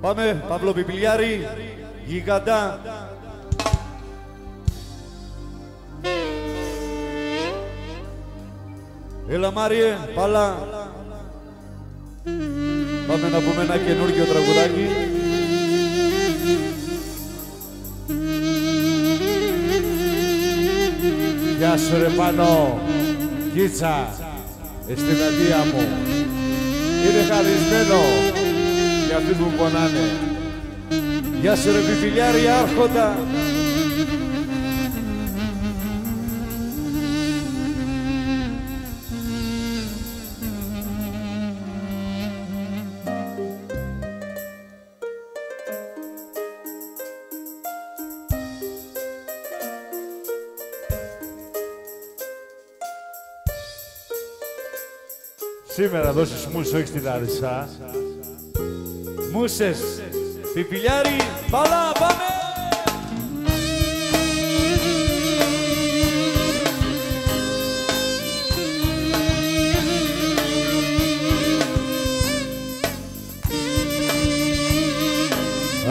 Πάμε, Παύλο Πιπιλιάρη, γιγαντά. Έλα Μάριε, πάλα. Πάμε να πούμε ένα καινούργιο τραγουδάκι. Γεια σου ρε Πανώ, κίτσα, αισθηματία μου. Είναι χαρισμένος για αυτούς που πονάνε. Γεια σου ρε Πιπιλιάρη, άρχοντα. Σήμερα δώσεις μουσο, όχι στην Λάρισα. Μούσες, πιπιλιάρι, μπαλά, πάμε!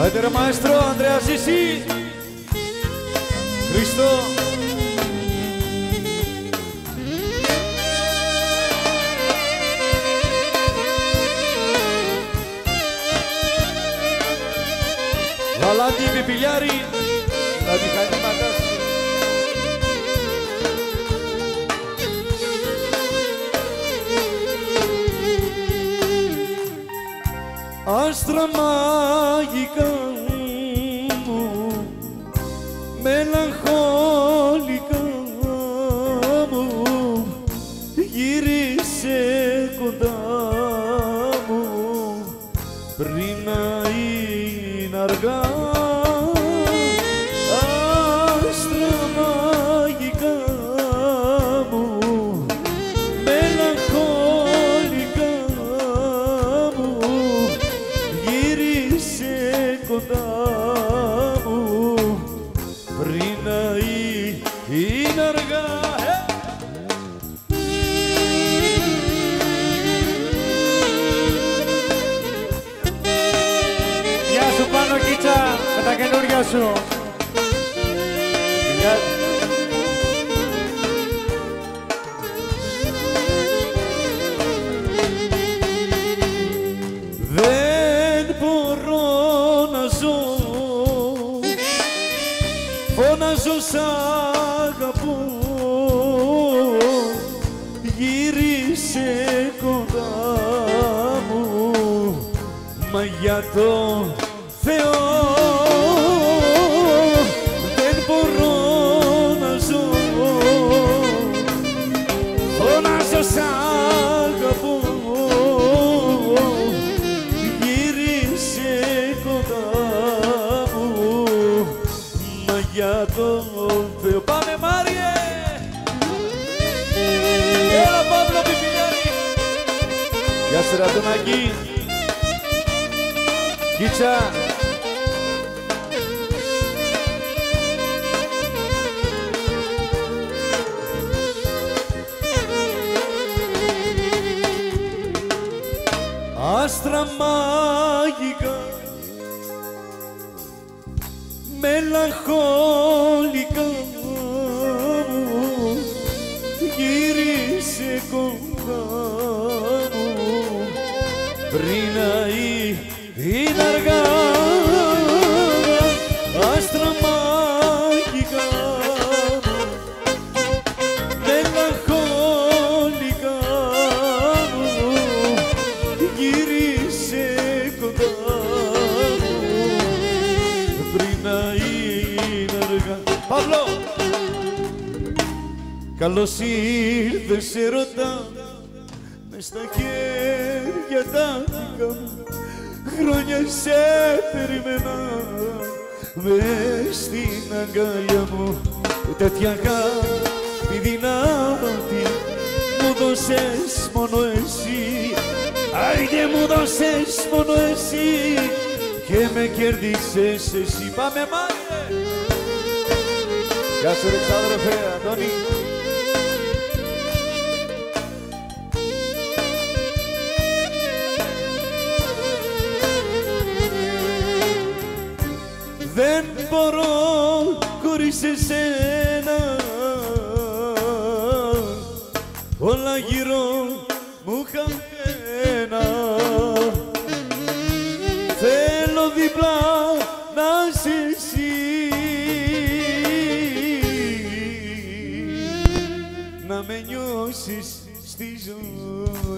Άντε ρε μαέστρο, Ανδρέας Ζήση, Χριστό, Βαλάντι, πιπιλιάρι, τα μηχανήματά σου. Άστρα μαγικά μου, μελαγχολικά μου, γύρισε κοντά μου πριν να είναι αργά. Σου. Φιλιά. Δεν μπορώ να ζω Φωνάζω σ' αγαπώ Γύρισε κοντά μου Μα για το Θεό κοντά μου Μα για τον Θεό. Πάμε Μάριε! Έλα Παύλο Πιπιλιάρη Γεια σου Ρατωνάκη Κίτσα. Άστρα μελαγχολικά μου γύρισε κοντά μου. Πριν να είναι αργά Παύλο! Καλώς ήρθες σε ρωτά μες στα χέρια τα δικά μου. Χρόνια σε περιμένα. Μες στην αγκαλιά μου. Τέτοια αγάπη δυνάτη μου δώσες μόνο εσύ. Άιντε μου δώσες μόνο εσύ. Και με κέρδισες εσύ. Πάμε μάγκε Γεια σου ρε ξάδερφε, Αντώνη. Δεν μπορώ χωρίς εσένα όλα γύρω μου είχαν να με νιώσεις στη ζωή